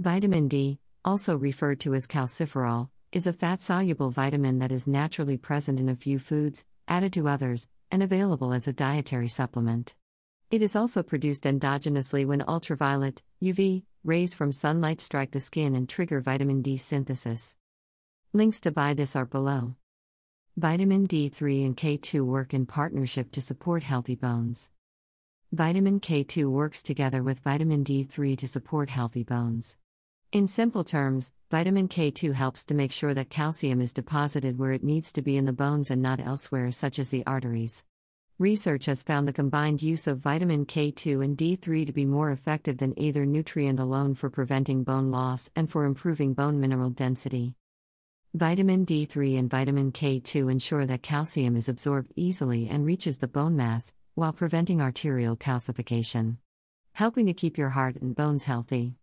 Vitamin D, also referred to as calciferol, is a fat soluble vitamin that is naturally present in a few foods, added to others, and available as a dietary supplement. It is also produced endogenously when ultraviolet, UV, rays from sunlight strike the skin and trigger vitamin D synthesis. Links to buy this are below. Vitamin D3 and K2 work in partnership to support healthy bones. Vitamin K2 works together with vitamin D3 to support healthy bones. In simple terms, vitamin K2 helps to make sure that calcium is deposited where it needs to be in the bones and not elsewhere, such as the arteries. Research has found the combined use of vitamin K2 and D3 to be more effective than either nutrient alone for preventing bone loss and for improving bone mineral density. Vitamin D3 and vitamin K2 ensure that calcium is absorbed easily and reaches the bone mass, while preventing arterial calcification. Helping to keep your heart and bones healthy.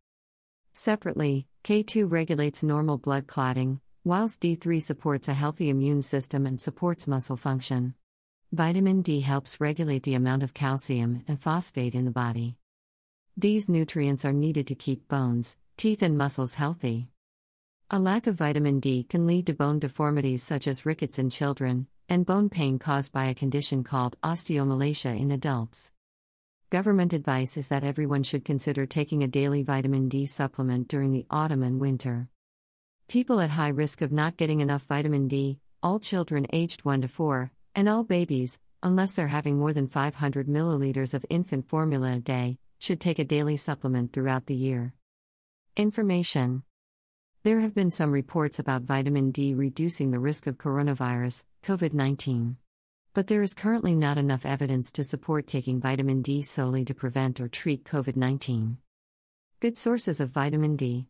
Separately, K2 regulates normal blood clotting, whilst D3 supports a healthy immune system and supports muscle function. Vitamin D helps regulate the amount of calcium and phosphate in the body. These nutrients are needed to keep bones, teeth, and muscles healthy. A lack of vitamin D can lead to bone deformities such as rickets in children, and bone pain caused by a condition called osteomalacia in adults. Government advice is that everyone should consider taking a daily vitamin D supplement during the autumn and winter. People at high risk of not getting enough vitamin D, all children aged 1 to 4, and all babies, unless they're having more than 500 milliliters of infant formula a day, should take a daily supplement throughout the year. Information There have been some reports about vitamin D reducing the risk of coronavirus, COVID 19. But there is currently not enough evidence to support taking vitamin D solely to prevent or treat COVID 19. Good sources of vitamin D.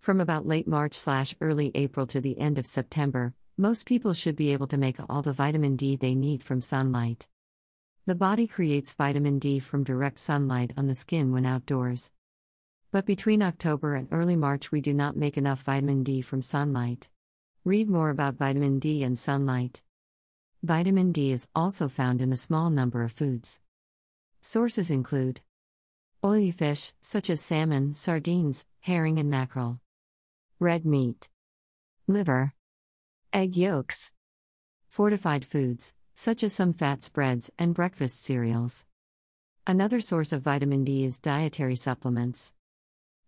From about late March slash early April to the end of September, most people should be able to make all the vitamin D they need from sunlight. The body creates vitamin D from direct sunlight on the skin when outdoors. But between October and early March, we do not make enough vitamin D from sunlight. Read more about vitamin D and sunlight. Vitamin D is also found in a small number of foods. Sources include oily fish, such as salmon, sardines, herring, and mackerel, red meat, liver, egg yolks, fortified foods, such as some fat spreads and breakfast cereals. Another source of vitamin D is dietary supplements.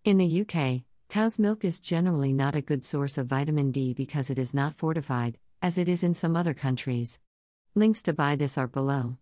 In the UK, cow's milk is generally not a good source of vitamin D because it is not fortified, as it is in some other countries. Links to buy this are below.